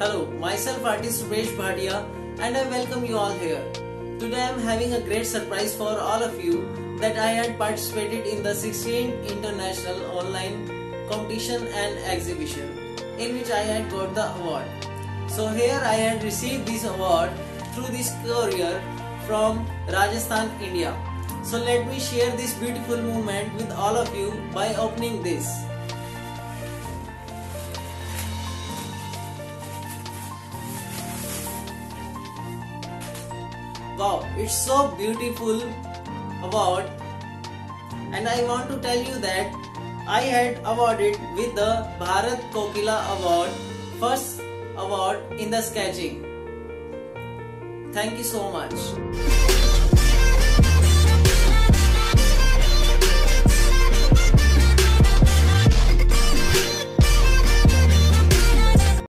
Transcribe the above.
Hello, myself artist Rupesh Bhatia and I welcome you all here. Today I am having a great surprise for all of you that I had participated in the 16th International Online Competition and Exhibition in which I had got the award. So here I had received this award through this courier from Rajasthan, India. So let me share this beautiful moment with all of you by opening this. Wow, it's so beautiful award and I want to tell you that I had awarded with the Bharat Kokila Award, first award in the sketching. Thank you so much.